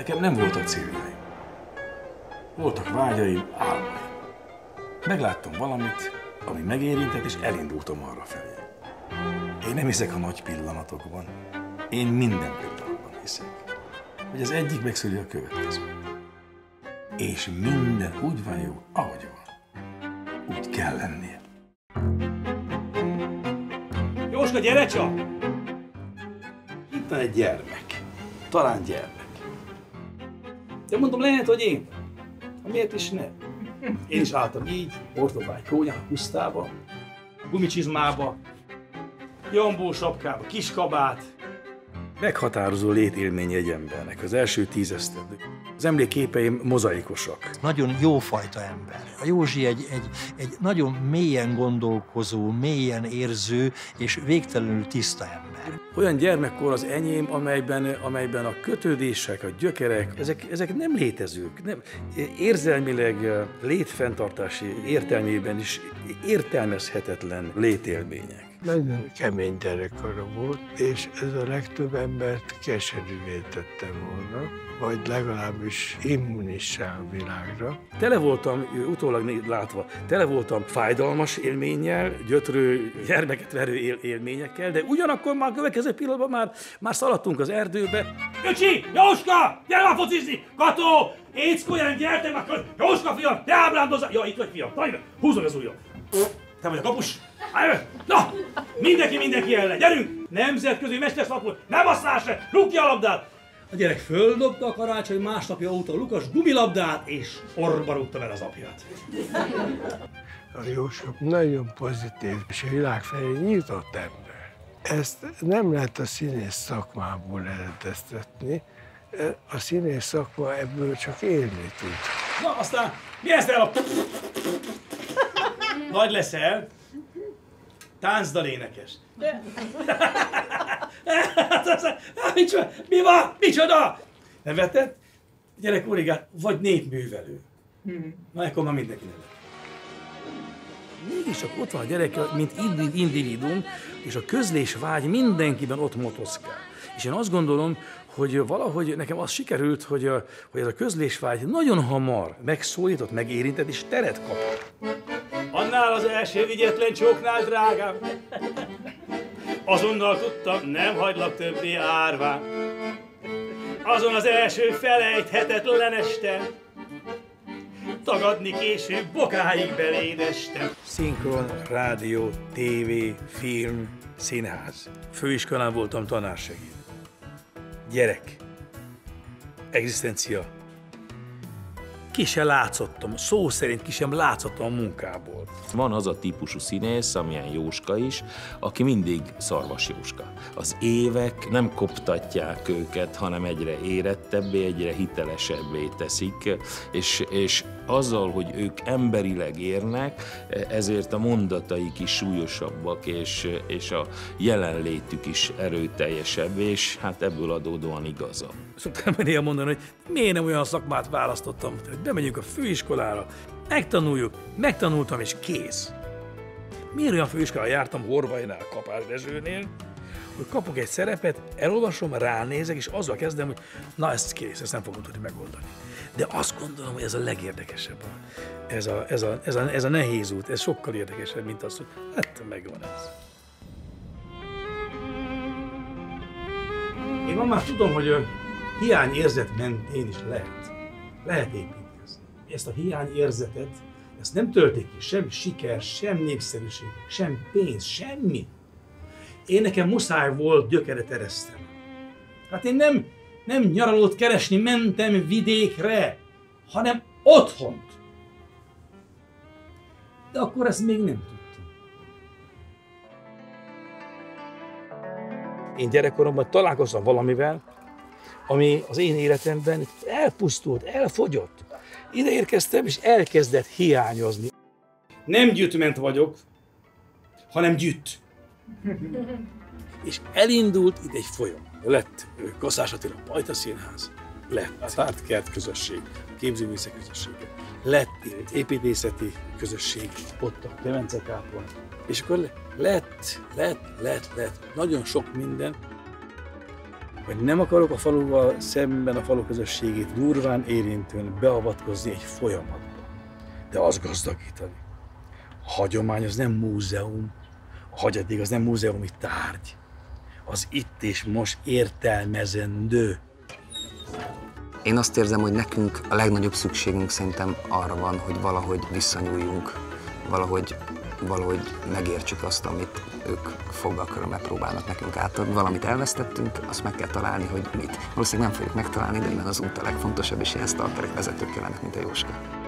Nekem nem voltak céljaim. Voltak vágyaim, álmaim. Megláttam valamit, ami megérintett, és elindultam arra felé. Én nem hiszek a nagy pillanatokban. Én minden pillanatban hiszek. Hogy az egyik megszüli a következő. És minden úgy van jó, ahogy van. Úgy kell lennie. Jóska, gyere csak! Itt van egy gyermek. Talán gyermek. De mondom, lehet, hogy én. Miért is ne? Én is álltam így, ortobágy kónyák pusztába, gumicsizmába, jambó sapkába, kis kabát. Meghatározó létélmény egy embernek, az első tízesztendő. Az emléképeim mozaikosak. Nagyon jófajta ember. A Józsi egy, egy, egy nagyon mélyen gondolkozó, mélyen érző és végtelenül tiszta ember. Olyan gyermekkor az enyém, amelyben, amelyben a kötődések, a gyökerek, ezek, ezek nem létezők. Nem, érzelmileg létfenntartási értelmében is értelmezhetetlen létélmények. Nagyon kemény gyerekkora volt, és ez a legtöbb embert keserűvé tette volna, vagy legalábbis immunissá a világra. Tele voltam, utólag látva, tele voltam fájdalmas élménnyel, gyötrő, gyermeket verő él, élményekkel, de ugyanakkor már a következő pillanatban már, már szaladtunk az erdőbe. Öcsi, Jóska, gyere már focizni! Kató, éckolyan, gyertek már! Jóska, fiam, te ábrándozza! Ja, itt vagy, fiam, húzom az ujjam. Te vagy a kapus? Na, mindenki mindenki ellen, gyerünk! Nemzetközi mesterszakot, nem basszál se, rúg ki a labdát! A gyerek földobta a karácsony másnapja óta a Lukas gumilabdát, és orba rúgta vele az apját. A Jóska nagyon pozitív, és a világ felé nyitott ember. Ezt nem lehet a színész szakmából eredeztetni, a színész szakma ebből csak élni tud. Na, aztán mi ezt el a... Nagy leszel, táncdal énekes. Mi van? Micsoda? Nevetett? Gyerek origát, vagy népművelő. Hmm. Na, akkor már mindenki nevet. Mégis csak ott van a gyerek, mint individuum, és a közlés vágy mindenkiben ott motoszkál. És én azt gondolom, hogy valahogy nekem az sikerült, hogy, a, hogy ez a közlésvágy nagyon hamar megszólított, megérintett, és teret kapott. Annál az első vigyetlen csóknál, drágám, azonnal tudtam, nem hagylak többé árván. Azon az első felejthetetlen este, tagadni később bokáig belédestem. Szinkron, rádió, tévé, film, színház. Főiskolán voltam tanársegéd. Gyerek. Egzisztencia ki se látszottam, szó szerint ki sem látszottam a munkából. Van az a típusú színész, amilyen Jóska is, aki mindig szarvas Jóska. Az évek nem koptatják őket, hanem egyre érettebbé, egyre hitelesebbé teszik, és, és azzal, hogy ők emberileg érnek, ezért a mondataik is súlyosabbak, és, és a jelenlétük is erőteljesebb, és hát ebből adódóan igazabb. Szoktam néha mondani, hogy miért nem olyan szakmát választottam, hogy bemegyünk a főiskolára, megtanuljuk, megtanultam és kész. Miért olyan főiskolára jártam Horvainál, Kapás Dezsőnél, hogy kapok egy szerepet, elolvasom, ránézek, és azzal kezdem, hogy na ez kész, ezt nem fogom tudni megoldani. De azt gondolom, hogy ez a legérdekesebb. Ez a, ez a, ez a, ez a nehéz út, ez sokkal érdekesebb, mint az, hogy hát megvan ez. Én már tudom, hogy hiányérzet mentén is lehet. Lehet építkezni. Ezt a hiányérzetet, ezt nem töltik ki sem siker, sem népszerűség, sem pénz, semmi. Én nekem muszáj volt gyökeret eresztem. Hát én nem, nem nyaralót keresni mentem vidékre, hanem otthont. De akkor ezt még nem tudtam. Én gyerekkoromban találkoztam valamivel, ami az én életemben elpusztult, elfogyott. Ide érkeztem, és elkezdett hiányozni. Nem gyűjtment vagyok, hanem gyűjt. és elindult itt egy folyam. Lett Kaszás Attila Pajta Színház, lett a Tártkert közösség, képzőművészek közössége, lett építészeti közösség, ott a Klemence Kápolna. És akkor lett, lett, lett, lett nagyon sok minden, hogy nem akarok a faluval szemben a falu közösségét durván érintően beavatkozni egy folyamatba, de azt gazdagítani. A hagyomány az nem múzeum, a hagyadék az nem múzeumi tárgy. Az itt és most értelmezendő. Én azt érzem, hogy nekünk a legnagyobb szükségünk szerintem arra van, hogy valahogy visszanyúljunk, valahogy, valahogy megértsük azt, amit ők foggal próbálnak nekünk átadni. Valamit elvesztettünk, azt meg kell találni, hogy mit. Valószínűleg nem fogjuk megtalálni, de innen az út a legfontosabb, és ehhez starterek vezetők kellenek, mint a Jóska.